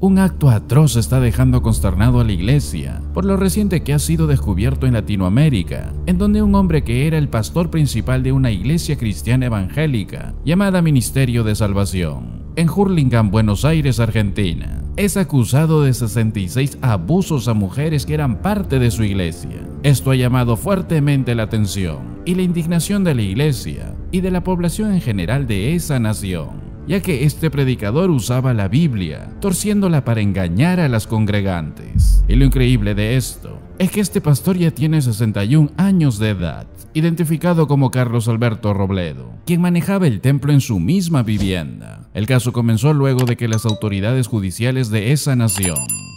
Un acto atroz está dejando consternado a la iglesia por lo reciente que ha sido descubierto en Latinoamérica, en donde un hombre que era el pastor principal de una iglesia cristiana evangélica llamada Ministerio de Salvación, en Hurlingham, Buenos Aires, Argentina, es acusado de 66 abusos a mujeres que eran parte de su iglesia. Esto ha llamado fuertemente la atención y la indignación de la iglesia y de la población en general de esa nación ya que este predicador usaba la Biblia, torciéndola para engañar a las congregantes. Y lo increíble de esto es que este pastor ya tiene 61 años de edad, identificado como Carlos Alberto Robledo, quien manejaba el templo en su misma vivienda. El caso comenzó luego de que las autoridades judiciales de esa nación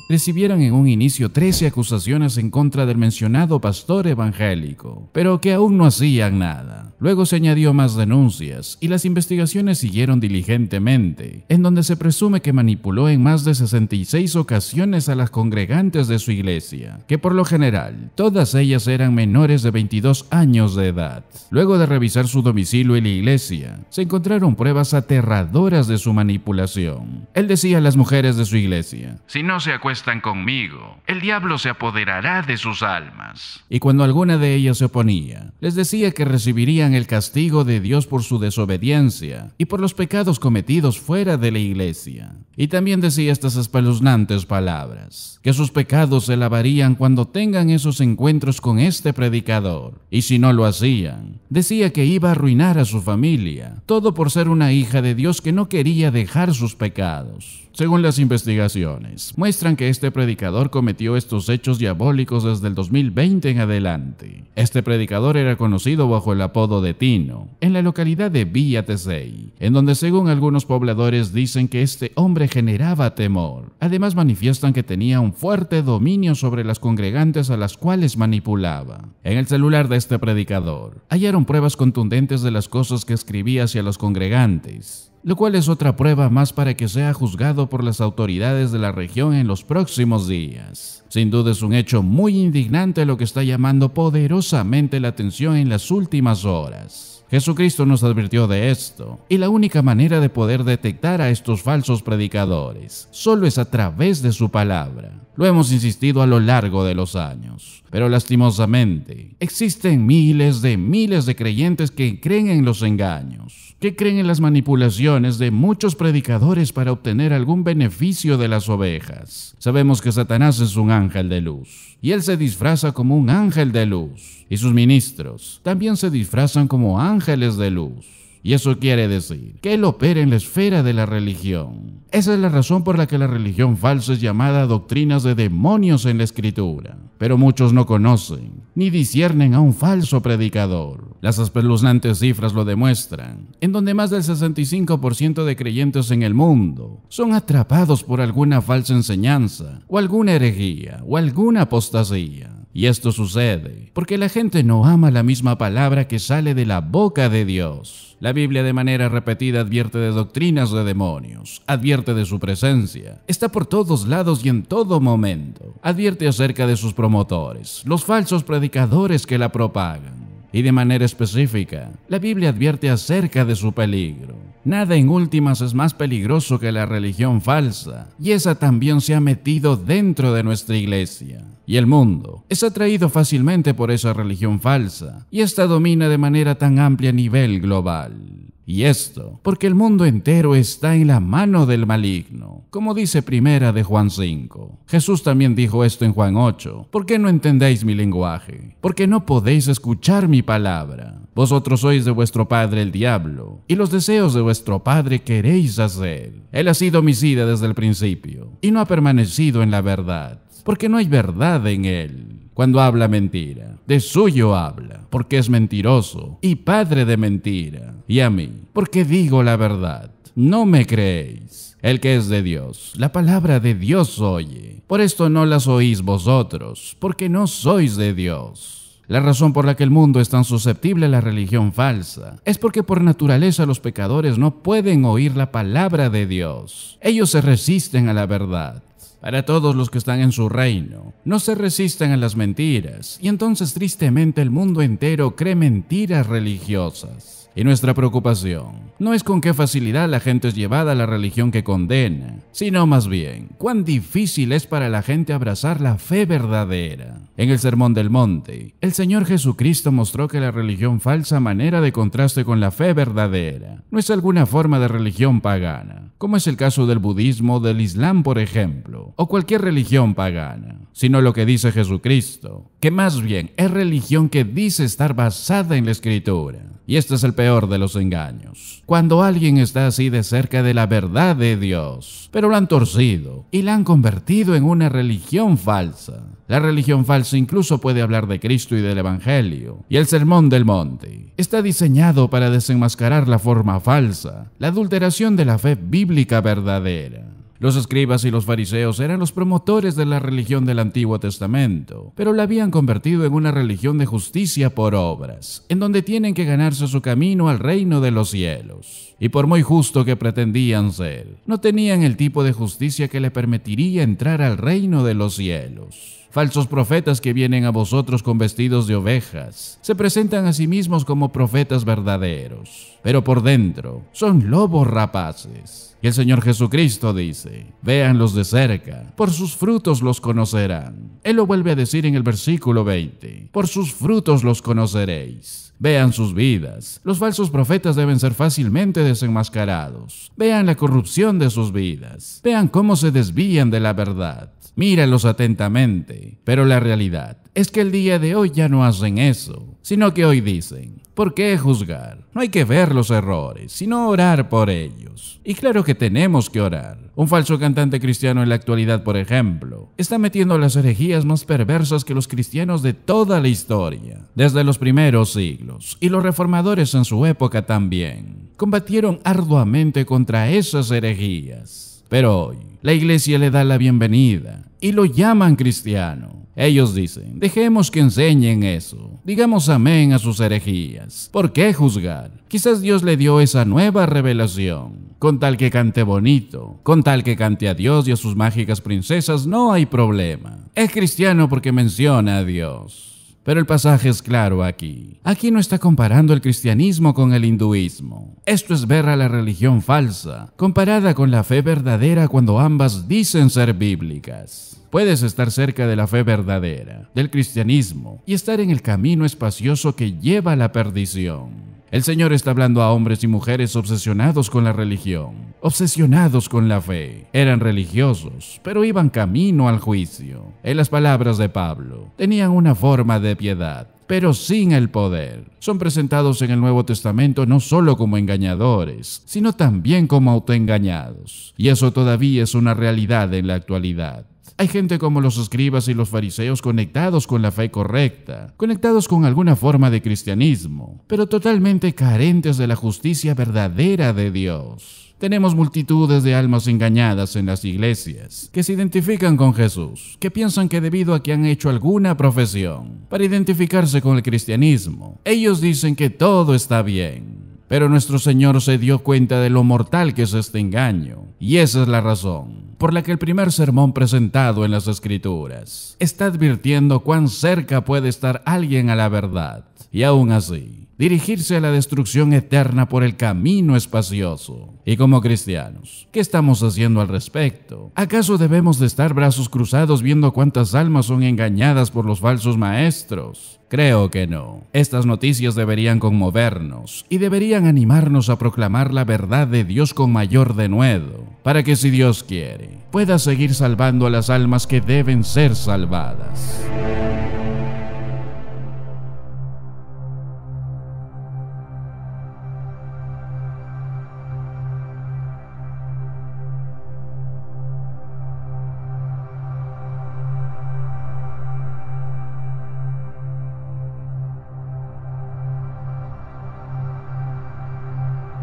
recibieron en un inicio 13 acusaciones en contra del mencionado pastor evangélico, pero que aún no hacían nada. Luego se añadió más denuncias y las investigaciones siguieron diligentemente, en donde se presume que manipuló en más de 66 ocasiones a las congregantes de su iglesia, que por lo general todas ellas eran menores de 22 años de edad. Luego de revisar su domicilio y la iglesia, se encontraron pruebas aterradoras de su manipulación. Él decía a las mujeres de su iglesia, si no se acuestan conmigo, el diablo se apoderará de sus almas. Y cuando alguna de ellas se oponía, les decía que recibirían el castigo de Dios por su desobediencia y por los pecados cometidos fuera de la iglesia. Y también decía estas espeluznantes palabras, que sus pecados se lavarían cuando tengan esos encuentros con este predicador. Y si no lo hacían, decía que iba a arruinar a su familia, todo por ser una hija de Dios que no quería dejar sus pecados. Según las investigaciones, muestran que este predicador cometió estos hechos diabólicos desde el 2020 en adelante. Este predicador era conocido bajo el apodo de Tino, en la localidad de Villa Tesey, en donde según algunos pobladores dicen que este hombre generaba temor. Además manifiestan que tenía un fuerte dominio sobre las congregantes a las cuales manipulaba. En el celular de este predicador hallaron pruebas contundentes de las cosas que escribía hacia los congregantes lo cual es otra prueba más para que sea juzgado por las autoridades de la región en los próximos días. Sin duda es un hecho muy indignante lo que está llamando poderosamente la atención en las últimas horas. Jesucristo nos advirtió de esto, y la única manera de poder detectar a estos falsos predicadores solo es a través de su palabra. Lo hemos insistido a lo largo de los años, pero lastimosamente existen miles de miles de creyentes que creen en los engaños, que creen en las manipulaciones de muchos predicadores para obtener algún beneficio de las ovejas. Sabemos que Satanás es un ángel de luz, y él se disfraza como un ángel de luz, y sus ministros también se disfrazan como ángeles de luz. Y eso quiere decir que Él opera en la esfera de la religión. Esa es la razón por la que la religión falsa es llamada doctrinas de demonios en la escritura. Pero muchos no conocen ni disciernen a un falso predicador. Las espeluznantes cifras lo demuestran, en donde más del 65% de creyentes en el mundo son atrapados por alguna falsa enseñanza, o alguna herejía, o alguna apostasía. Y esto sucede porque la gente no ama la misma palabra que sale de la boca de Dios. La Biblia de manera repetida advierte de doctrinas de demonios, advierte de su presencia, está por todos lados y en todo momento. Advierte acerca de sus promotores, los falsos predicadores que la propagan. Y de manera específica, la Biblia advierte acerca de su peligro. Nada en últimas es más peligroso que la religión falsa, y esa también se ha metido dentro de nuestra iglesia. Y el mundo es atraído fácilmente por esa religión falsa, y esta domina de manera tan amplia a nivel global. Y esto porque el mundo entero está en la mano del maligno, como dice primera de Juan 5. Jesús también dijo esto en Juan 8. ¿Por qué no entendéis mi lenguaje? Porque no podéis escuchar mi palabra. Vosotros sois de vuestro padre el diablo, y los deseos de vuestro padre queréis hacer. Él ha sido homicida desde el principio, y no ha permanecido en la verdad, porque no hay verdad en él cuando habla mentira. De suyo habla, porque es mentiroso y padre de mentira. Y a mí, porque digo la verdad. No me creéis. El que es de Dios, la palabra de Dios oye. Por esto no las oís vosotros, porque no sois de Dios. La razón por la que el mundo es tan susceptible a la religión falsa es porque por naturaleza los pecadores no pueden oír la palabra de Dios. Ellos se resisten a la verdad para todos los que están en su reino. No se resistan a las mentiras, y entonces tristemente el mundo entero cree mentiras religiosas. Y nuestra preocupación no es con qué facilidad la gente es llevada a la religión que condena, sino más bien cuán difícil es para la gente abrazar la fe verdadera. En el Sermón del Monte, el Señor Jesucristo mostró que la religión falsa manera de contraste con la fe verdadera no es alguna forma de religión pagana, como es el caso del budismo del islam, por ejemplo, o cualquier religión pagana, sino lo que dice Jesucristo, que más bien es religión que dice estar basada en la escritura. Y este es el peor de los engaños. Cuando alguien está así de cerca de la verdad de Dios, pero lo han torcido y la han convertido en una religión falsa. La religión falsa incluso puede hablar de Cristo y del Evangelio. Y el Sermón del Monte está diseñado para desenmascarar la forma falsa, la adulteración de la fe bíblica verdadera. Los escribas y los fariseos eran los promotores de la religión del Antiguo Testamento, pero la habían convertido en una religión de justicia por obras, en donde tienen que ganarse su camino al reino de los cielos. Y por muy justo que pretendían ser, no tenían el tipo de justicia que le permitiría entrar al reino de los cielos falsos profetas que vienen a vosotros con vestidos de ovejas, se presentan a sí mismos como profetas verdaderos, pero por dentro son lobos rapaces. Y el Señor Jesucristo dice, véanlos de cerca, por sus frutos los conocerán. Él lo vuelve a decir en el versículo 20, por sus frutos los conoceréis. Vean sus vidas. Los falsos profetas deben ser fácilmente desenmascarados. Vean la corrupción de sus vidas. Vean cómo se desvían de la verdad. Míralos atentamente. Pero la realidad es que el día de hoy ya no hacen eso, sino que hoy dicen, ¿por qué juzgar? No hay que ver los errores, sino orar por ellos. Y claro que tenemos que orar. Un falso cantante cristiano en la actualidad, por ejemplo, está metiendo las herejías más perversas que los cristianos de toda la historia, desde los primeros siglos, y los reformadores en su época también, combatieron arduamente contra esas herejías. Pero hoy, la iglesia le da la bienvenida y lo llaman cristiano. Ellos dicen, dejemos que enseñen eso, digamos amén a sus herejías. ¿Por qué juzgar? Quizás Dios le dio esa nueva revelación. Con tal que cante bonito, con tal que cante a Dios y a sus mágicas princesas, no hay problema. Es cristiano porque menciona a Dios. Pero el pasaje es claro aquí. Aquí no está comparando el cristianismo con el hinduismo. Esto es ver a la religión falsa, comparada con la fe verdadera cuando ambas dicen ser bíblicas. Puedes estar cerca de la fe verdadera, del cristianismo, y estar en el camino espacioso que lleva a la perdición. El Señor está hablando a hombres y mujeres obsesionados con la religión, obsesionados con la fe. Eran religiosos, pero iban camino al juicio. En las palabras de Pablo, tenían una forma de piedad, pero sin el poder. Son presentados en el Nuevo Testamento no solo como engañadores, sino también como autoengañados. Y eso todavía es una realidad en la actualidad. Hay gente como los escribas y los fariseos conectados con la fe correcta, conectados con alguna forma de cristianismo, pero totalmente carentes de la justicia verdadera de Dios. Tenemos multitudes de almas engañadas en las iglesias que se identifican con Jesús, que piensan que debido a que han hecho alguna profesión para identificarse con el cristianismo, ellos dicen que todo está bien. Pero nuestro Señor se dio cuenta de lo mortal que es este engaño, y esa es la razón por la que el primer sermón presentado en las Escrituras está advirtiendo cuán cerca puede estar alguien a la verdad, y aún así, dirigirse a la destrucción eterna por el camino espacioso. Y como cristianos, ¿qué estamos haciendo al respecto? ¿Acaso debemos de estar brazos cruzados viendo cuántas almas son engañadas por los falsos maestros? Creo que no. Estas noticias deberían conmovernos y deberían animarnos a proclamar la verdad de Dios con mayor denuedo, para que si Dios quiere, pueda seguir salvando a las almas que deben ser salvadas.